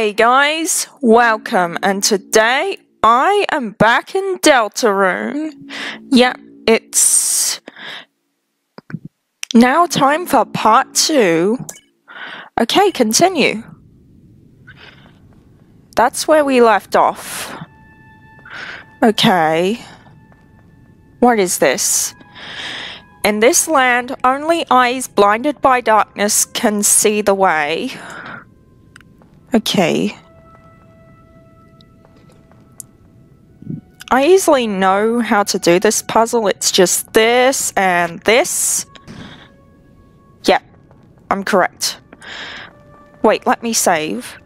Hey guys, welcome, and today I am back in Delta Rune. Yep, it's now time for part two. Okay, continue. That's where we left off. Okay. What is this? In this land, only eyes blinded by darkness can see the way. Okay. I easily know how to do this puzzle. It's just this and this. Yep, I'm correct. Wait, let me save.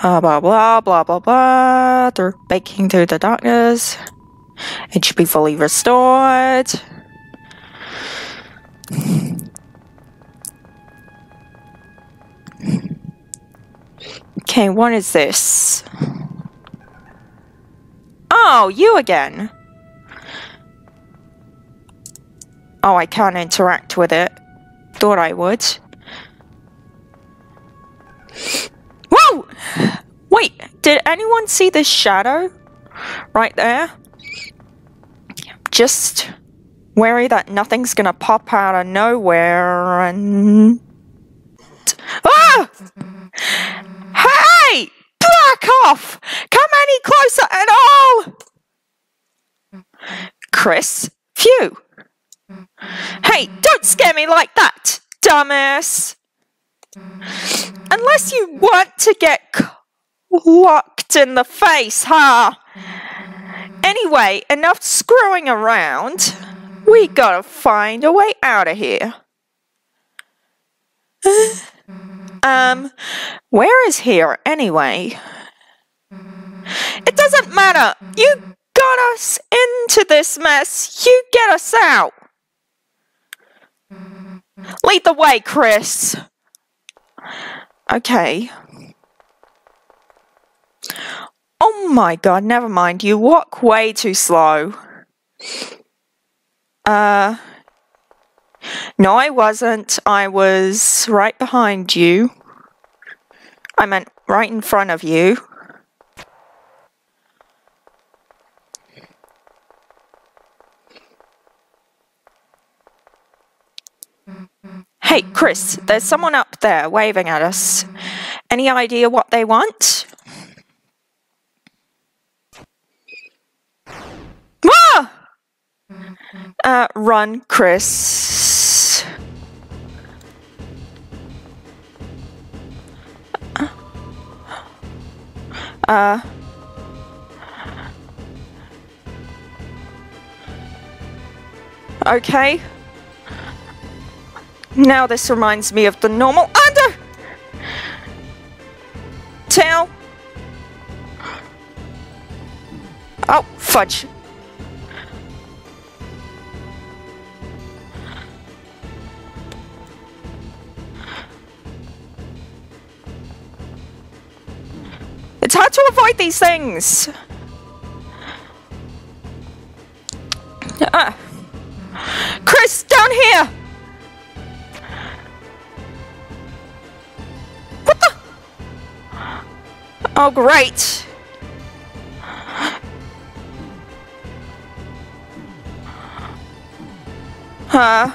Blah blah blah blah blah blah. They're baking through the darkness. It should be fully restored. Okay, what is this? Oh, you again. Oh, I can't interact with it. Thought I would. Whoa! Wait, did anyone see this shadow? Right there? Just wary that nothing's gonna pop out of nowhere and... Ah! Back off! Come any closer at all! Kris? Phew! Hey, don't scare me like that, dumbass! Unless you want to get locked in the face, huh? Anyway, enough screwing around. We gotta find a way out of here. Um, where is here anyway? It doesn't matter. You got us into this mess. You get us out. Lead the way, Kris. Okay. Oh my god, never mind. You walk way too slow. Uh. No, I wasn't. I was right behind you. I meant right in front of you. Hey, Kris, there's someone up there waving at us. Any idea what they want? Ah! Uh, run, Kris. Uh. Okay. Now this reminds me of the normal under tail. Oh, fudge. Avoid these things. Ah. Kris, down here! What the? Oh, great. Huh?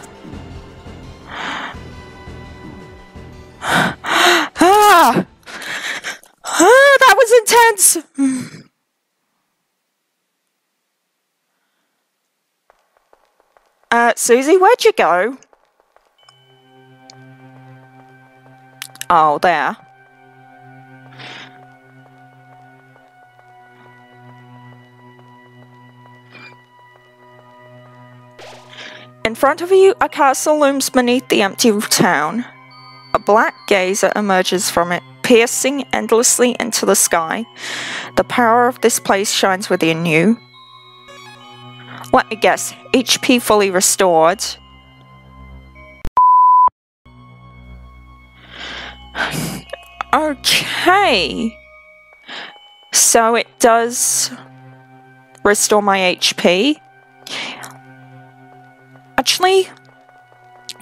Susie, where'd you go? Oh, there. In front of you, a castle looms beneath the empty town. A black geyser emerges from it, piercing endlessly into the sky. The power of this place shines within you. Let me guess, HP fully restored. Okay. So it does restore my HP. Actually,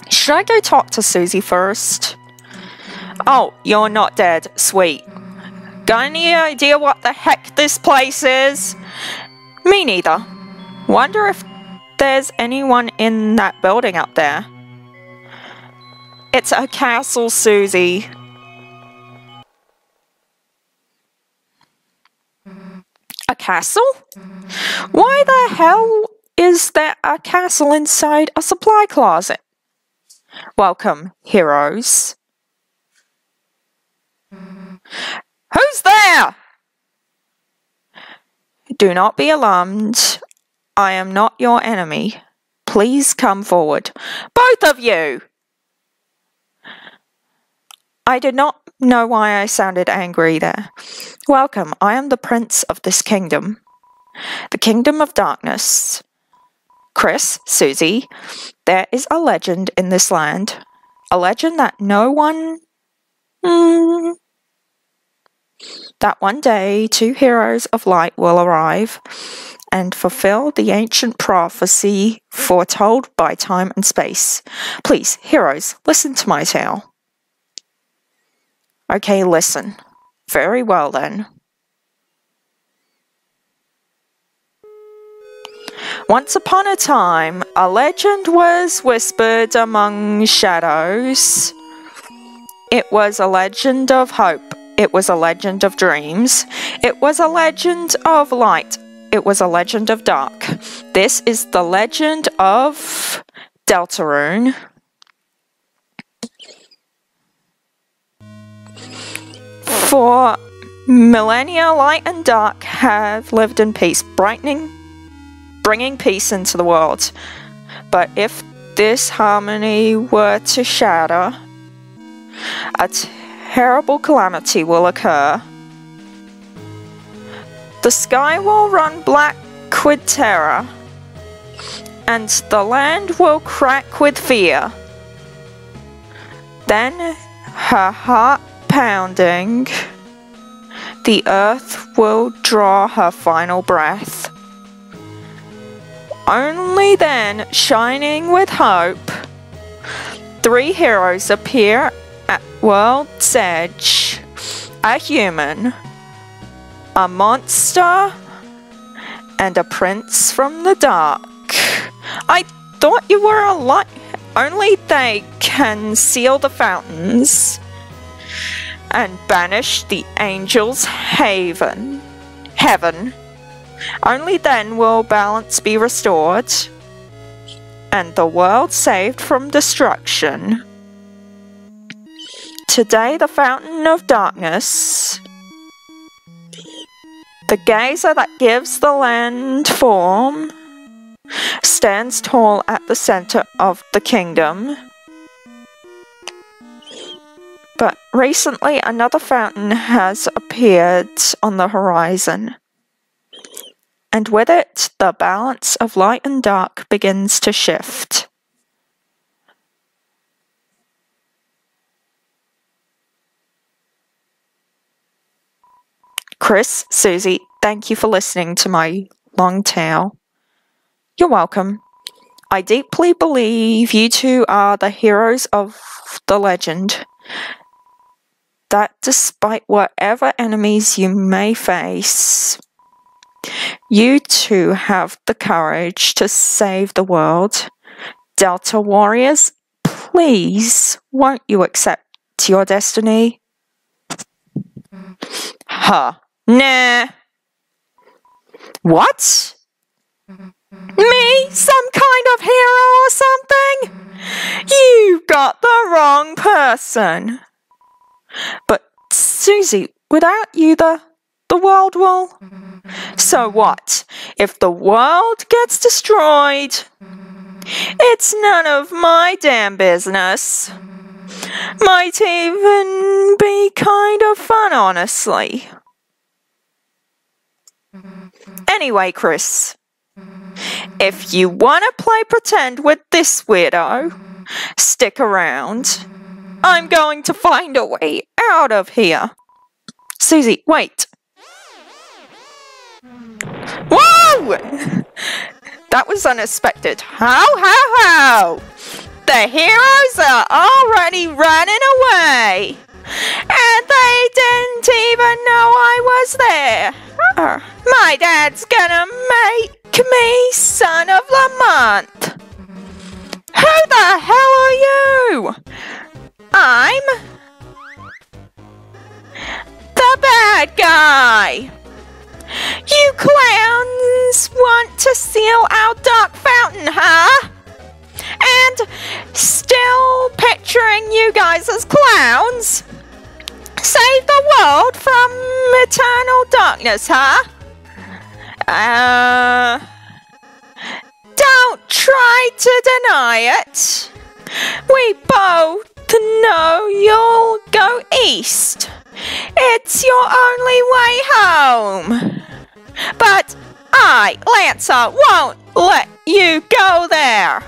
should I go talk to Susie first? Oh, you're not dead. Sweet. Got any idea what the heck this place is? Me neither. Wonder if there's anyone in that building up there. It's a castle, Susie. A castle? Why the hell is there a castle inside a supply closet? Welcome, heroes. Who's there? Do not be alarmed. I am not your enemy. Please come forward. Both of you! I did not know why I sounded angry there. Welcome, I am the prince of this kingdom. The kingdom of darkness. Kris, Susie, there is a legend in this land. A legend that no one. Mm, that one day two heroes of light will arrive and fulfill the ancient prophecy foretold by time and space. Please, heroes, listen to my tale. Okay, listen. Very well then. Once upon a time, a legend was whispered among shadows. It was a legend of hope. It was a legend of dreams. It was a legend of light. It was a legend of dark. This is the legend of Deltarune. For millennia, light and dark have lived in peace, brightening, bringing peace into the world. But if this harmony were to shatter, a terrible calamity will occur. The sky will run black with terror, and the land will crack with fear. Then her heart pounding, the earth will draw her final breath. Only then, shining with hope, three heroes appear at World's Edge. A human, a monster, and a prince from the dark. I thought you were a light. Only they can seal the fountains and banish the angels' haven, heaven. Only then will balance be restored and the world saved from destruction. Today, the fountain of darkness, the geyser that gives the land form, stands tall at the center of the kingdom. But recently, another fountain has appeared on the horizon. And with it, the balance of light and dark begins to shift. Kris, Susie, thank you for listening to my long tale. You're welcome. I deeply believe you two are the heroes of the legend that despite whatever enemies you may face, you two have the courage to save the world. Delta Warriors, please, won't you accept your destiny? Huh. Nah. What? Me? Some kind of hero or something? You got the wrong person. But Susie, without you, the the world will. So what? If the world gets destroyed, it's none of my damn business. Might even be kind of fun, honestly. Anyway, Kris, if you want to play pretend with this weirdo, stick around. I'm going to find a way out of here. Susie, wait. Whoa! That was unexpected. How, how, how? The heroes are already running away! And they didn't even know I was there! Ah my dad's gonna make me son of Lamont. Who the hell are you? I'm the bad guy. You clowns want to seal our dark fountain, huh? And still picturing you guys as clowns? Save the world from eternal darkness, huh? Uh, don't try to deny it. We both know you'll go east. It's your only way home. But I, Lancer, won't let you go there.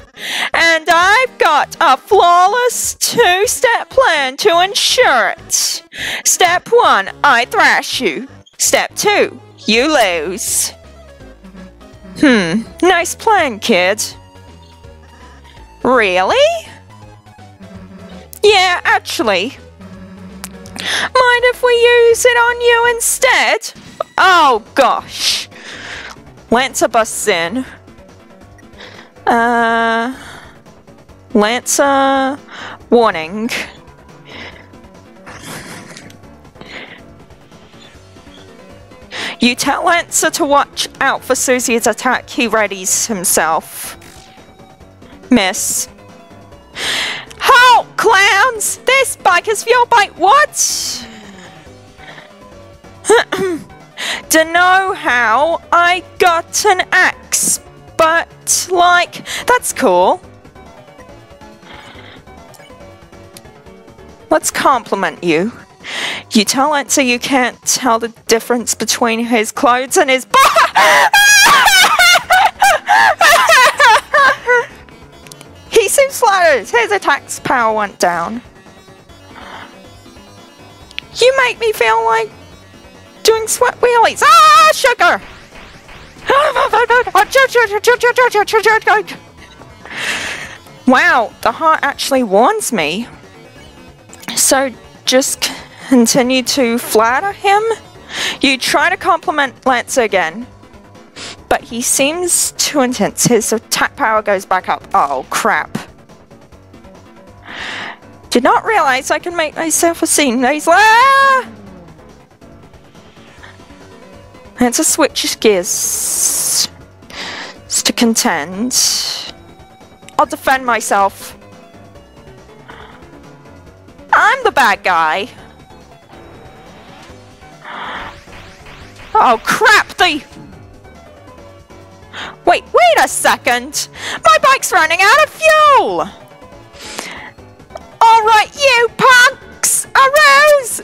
And I've got a flawless two step plan to ensure it. Step one, I thrash you. Step two, you lose. Hmm, nice plan, kid. Really? Yeah, actually. Mind if we use it on you instead? Oh gosh. Lancer busts in. Uh. Lancer. Warning. You tell Lancer to watch out for Susie's attack. He readies himself. Miss. Halt, clowns! This bike is your bike. What? Dunno how I got an axe, but like, that's cool. Let's compliment you. You tell Lancer you can't tell the difference between his clothes and his. he seems flattered. His attack's power went down. You make me feel like doing sweat wheelies. Ah, sugar! Wow, the heart actually warns me. So just continue to flatter him? You try to compliment Lancer again, but he seems too intense. His attack power goes back up. Oh, crap. Did not realize I can make myself a scene. He's ah! Lancer switches gears to contend. I'll defend myself. I'm the bad guy. Oh crap, the... Wait, wait a second! My bike's running out of fuel! Alright, you punks! Arouse!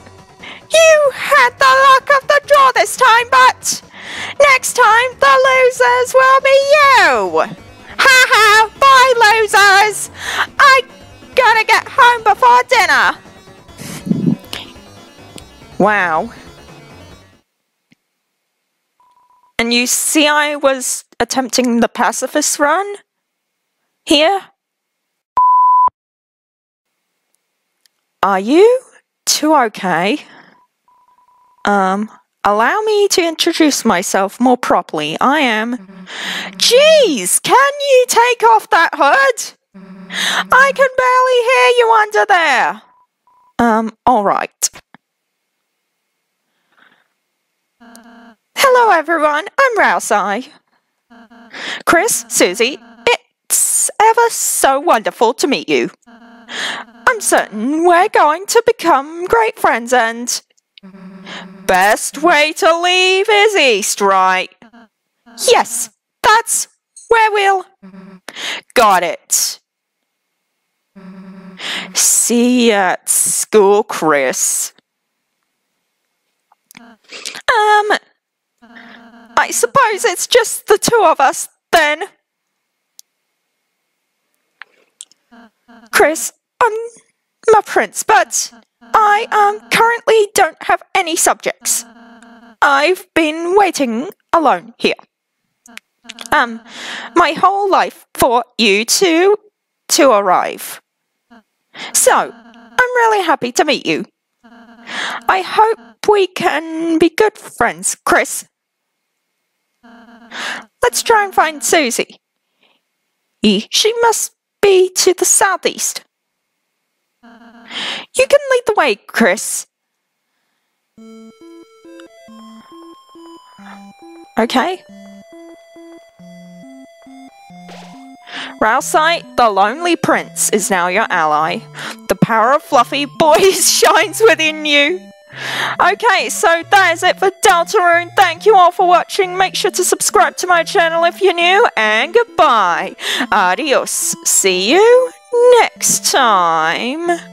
You had the luck of the draw this time, but next time the losers will be you! Ha ha! Bye, losers! I gotta get home before dinner! Wow. And you see I was attempting the pacifist run? Here? Are you two okay? Um, allow me to introduce myself more properly. I am... Jeez, can you take off that hood? I can barely hear you under there. Um, alright. Hello everyone, I'm Ralsei. Kris, Susie, it's ever so wonderful to meet you. I'm certain we're going to become great friends and Best way to leave is east, right? Yes, that's where we'll... Got it. See you at school, Kris. Um, I suppose it's just the two of us, then. Kris, I'm my prince, but I um currently don't have any subjects. I've been waiting alone here. Um, my whole life for you to to arrive. So, I'm really happy to meet you. I hope we can be good friends, Kris. Let's try and find Susie. She must be to the southeast. You can lead the way, Kris. Okay. Ralsei, the Lonely Prince, is now your ally. The power of Fluffy Boys shines within you. Okay, so that is it for Deltarune. Thank you all for watching. Make sure to subscribe to my channel if you're new, and goodbye. Adios. See you next time.